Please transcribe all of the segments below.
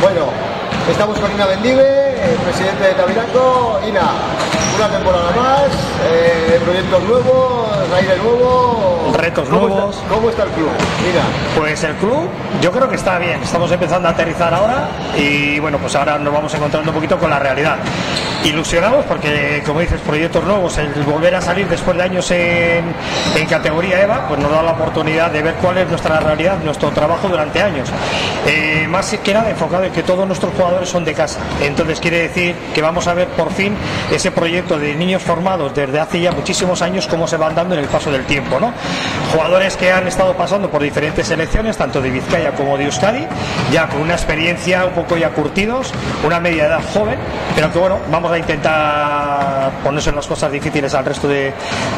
Bueno, estamos con Ina Bendive, presidente de Tabiraco. Ina, una temporada más, eh, proyectos nuevos, aire nuevo. Retos ¿Cómo nuevos. Está, ¿Cómo está el club? Ina. Pues el club yo creo que está bien, estamos empezando a aterrizar ahora y bueno, pues ahora nos vamos encontrando un poquito con la realidad. Ilusionados porque, como dices, proyectos nuevos, el volver a salir después de años en, en categoría EVA, pues nos da la oportunidad de ver cuál es nuestra realidad, nuestro trabajo durante años. Eh, más que nada enfocado en que todos nuestros jugadores son de casa. Entonces quiere decir que vamos a ver por fin ese proyecto de niños formados desde hace ya muchísimos años, cómo se van dando en el paso del tiempo. ¿no? Jugadores que han estado pasando por diferentes selecciones, tanto de Vizcaya como de Euskadi, ya con una experiencia un poco ya curtidos, una media edad joven, pero que bueno, vamos a intentar ponerse las cosas difíciles al resto de,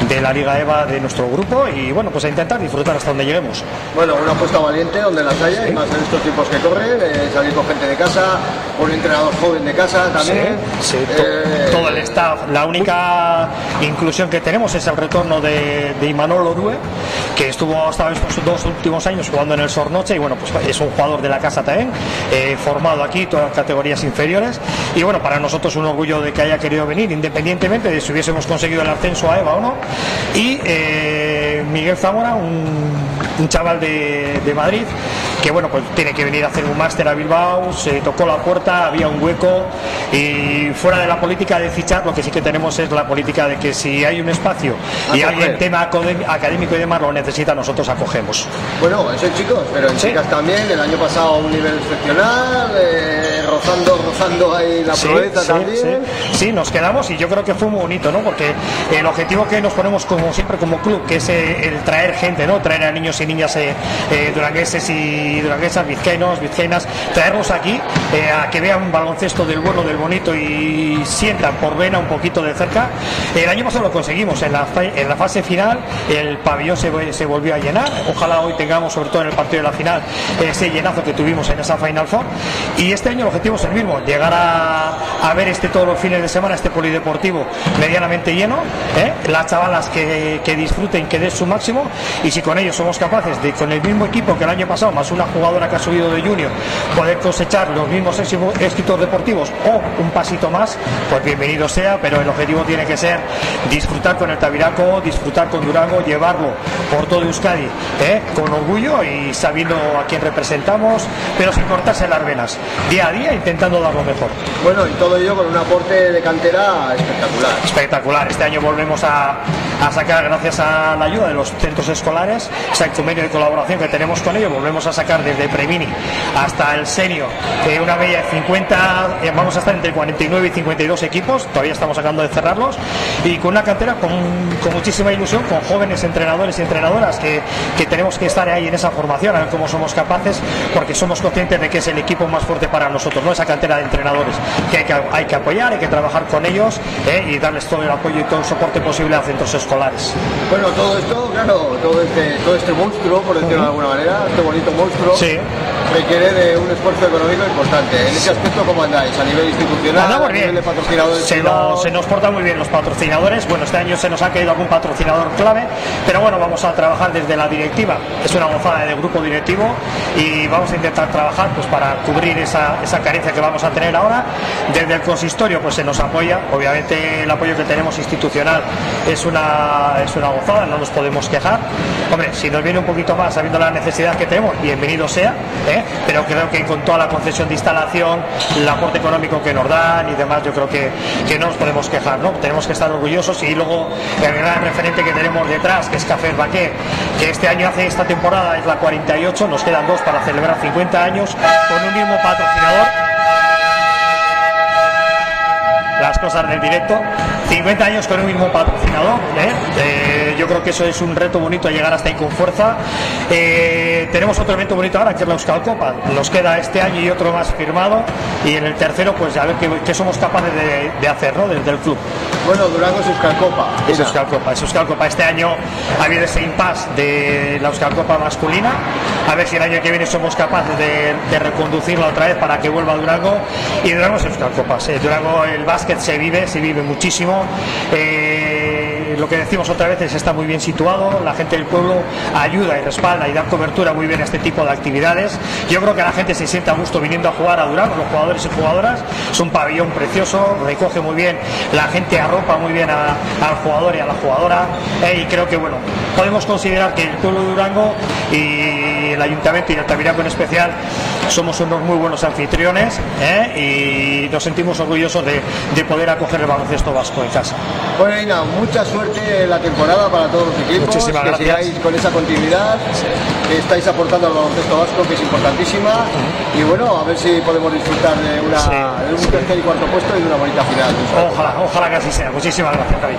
de la Liga EVA de nuestro grupo y bueno, pues a intentar disfrutar hasta donde lleguemos. Bueno, una apuesta valiente donde las haya, y más en estos tiempos que corren, eh, salir con gente de casa, un entrenador joven de casa también. Sí, to- Eh, todo el staff. La única inclusión que tenemos es el retorno de, de Imanol Orue, que estuvo hasta estos dos últimos años jugando en el Sornoche y bueno, pues es un jugador de la casa también, eh, formado aquí, todas las categorías inferiores. Y bueno, para nosotros un orgullo de que haya querido venir, independientemente de si hubiésemos conseguido el ascenso a EVA o no. Y eh, Miguel Zamora, un, un chaval de, de Madrid, que bueno, pues tiene que venir a hacer un máster a Bilbao, se tocó la puerta, había un hueco y fuera de la política de fichar, lo que sí que tenemos es la política de que si hay un espacio y Acoger. alguien tema acadé- académico y demás lo necesita, nosotros acogemos. Bueno, eso chicos, pero en Sí. chicas también, el año pasado un nivel excepcional, eh, rozando, rozando ahí la Sí, sí, también. sí. Sí, nos quedamos y yo creo que fue muy bonito, ¿no? Porque el objetivo que nos ponemos como siempre como club, que es eh, el traer gente, ¿no? Traer a niños y niñas eh, eh, durangueses y duranguesas, vizcaínos, vizcaínas, traerlos aquí eh, a que vean un baloncesto del bueno, del bonito y sientan por vena un poquito de cerca. El año pasado lo conseguimos en la, en la fase final, el pabellón se, se volvió a llenar. Ojalá hoy tengamos, sobre todo en el partido de la final, ese llenazo que tuvimos en esa Final Four. Y este año el objetivo es el mismo, llegar a, ver este todos los fines de semana, este polideportivo medianamente lleno, ¿eh? las chavalas que, disfruten, que den su máximo, y si con ellos somos capaces de, con el mismo equipo que el año pasado, más una jugadora que ha subido de junior, poder cosechar los mismos éxito- éxitos deportivos o un pasito más, pues bienvenido sea, pero el objetivo tiene que ser disfrutar con el Tabiraco, disfrutar con Durango, llevarlo por todo Euskadi, ¿eh? con orgullo y sabiendo a quién representamos, pero sin cortarse las venas, día a día intentando dar lo mejor. Bueno, y todo ello con un aporte de cantera espectacular. Espectacular. Este año volvemos a, a sacar, gracias a la ayuda de los centros escolares, ese convenio de colaboración que tenemos con ellos, volvemos a sacar desde Premini hasta el senior eh, una media de 50, eh, vamos a estar entre 49 y 52 equipos, todavía estamos acabando de cerrarlos, y con una cantera con, con muchísima ilusión, con jóvenes entrenadores y entrenadoras que, que tenemos que estar ahí en esa formación, a ver cómo somos capaces, porque somos conscientes de que es el equipo más fuerte para nosotros, ¿no? esa cantera de entrenadores que hay que, hay que apoyar, hay que trabajar con ellos eh, y darles todo el apoyo y todo el soporte posible a centros escolares. Bueno, todo esto, claro, todo este, todo este monstruo, por decirlo de alguna manera, este bonito monstruo, Sí. requiere de un esfuerzo económico importante. En ese aspecto, ¿cómo andáis? A nivel institucional, Andamos a nivel bien. de patrocinadores Se se nos portan muy bien los patrocinadores. Bueno, este año se nos ha caído algún patrocinador clave, pero bueno, vamos a trabajar desde la directiva. Es una gozada de grupo directivo y vamos a intentar trabajar pues para cubrir esa, esa que vamos a tener ahora. Desde el consistorio pues se nos apoya. Obviamente el apoyo que tenemos institucional es una, es una gozada, no nos podemos quejar. Hombre, si nos viene un poquito más sabiendo la necesidad que tenemos, bienvenido sea, ¿eh? pero creo que con toda la concesión de instalación, el aporte económico que nos dan y demás, yo creo que, que no nos podemos quejar, ¿no? Tenemos que estar orgullosos y luego el gran referente que tenemos detrás, que es Café Baqué, que este año hace esta temporada, es la 48, nos quedan dos para celebrar 50 años con un mismo patrocinador cosas del directo. 50 años con un mismo patrocinador. ¿eh? Eh, yo creo que eso es un reto bonito llegar hasta ahí con fuerza. Eh, tenemos otro evento bonito ahora que es la Euskal Copa. Nos queda este año y otro más firmado. Y en el tercero, pues a ver qué, qué somos capaces de, de hacer ¿no? desde el club. Bueno, Durango es Euskal Copa. Es Euskal Copa. Es Euskal Copa. Este año ha habido ese impasse de la Euskal Copa masculina. A ver si el año que viene somos capaces de, de reconducirla otra vez para que vuelva Durango. Y Durango es Euskal Copa. Durango el básquet se vive, se vive muchísimo. Eh, lo que decimos otra vez es está muy bien situado, la gente del pueblo ayuda y respalda y da cobertura muy bien a este tipo de actividades. Yo creo que la gente se siente a gusto viniendo a jugar a Durango, los jugadores y jugadoras. Es un pabellón precioso, recoge muy bien, la gente arropa muy bien al jugador y a la jugadora. Eh, y creo que bueno, podemos considerar que el pueblo de Durango y el ayuntamiento y el Tabiraco en especial somos unos muy buenos anfitriones ¿eh? y nos sentimos orgullosos de, poder acoger el baloncesto vasco en casa. Bueno, Ina, mucha suerte en la temporada para todos los equipos, Muchísimas que sigáis con esa continuidad, que estáis aportando al baloncesto vasco, que es importantísima, y bueno, a ver si podemos disfrutar de, una, un tercer y cuarto puesto y de una bonita final. Ojalá, ojalá que así sea. Muchísimas gracias, Javi.